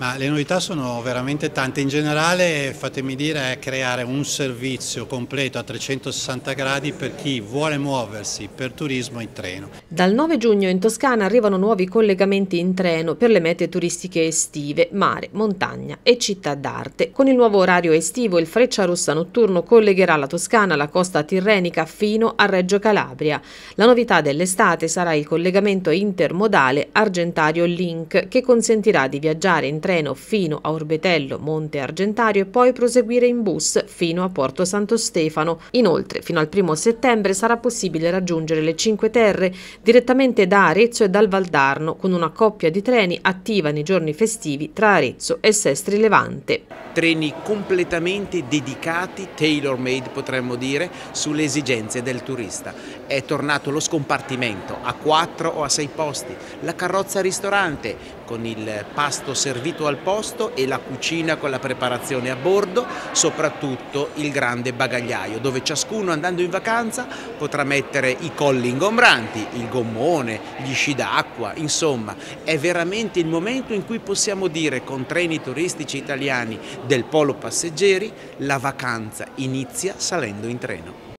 Ma le novità sono veramente tante, in generale fatemi dire è creare un servizio completo a 360 gradi per chi vuole muoversi per turismo in treno. Dal 9 giugno in Toscana arrivano nuovi collegamenti in treno per le mete turistiche estive, mare, montagna e città d'arte. Con il nuovo orario estivo il Frecciarossa notturno collegherà la Toscana alla costa tirrenica fino a Reggio Calabria. La novità dell'estate sarà il collegamento intermodale Argentario Link che consentirà di viaggiare in treno treno fino a Orbetello, Monte Argentario e poi proseguire in bus fino a Porto Santo Stefano. Inoltre, fino al primo settembre sarà possibile raggiungere le Cinque Terre direttamente da Arezzo e dal Valdarno con una coppia di treni attiva nei giorni festivi tra Arezzo e Sestri Levante. Treni completamente dedicati, tailor made potremmo dire, sulle esigenze del turista. È tornato lo scompartimento a quattro o a sei posti, la carrozza ristorante con il pasto servito tutto al posto e la cucina con la preparazione a bordo, soprattutto il grande bagagliaio dove ciascuno andando in vacanza potrà mettere i colli ingombranti, il gommone, gli sci d'acqua, insomma è veramente il momento in cui possiamo dire con treni turistici italiani del polo passeggeri la vacanza inizia salendo in treno.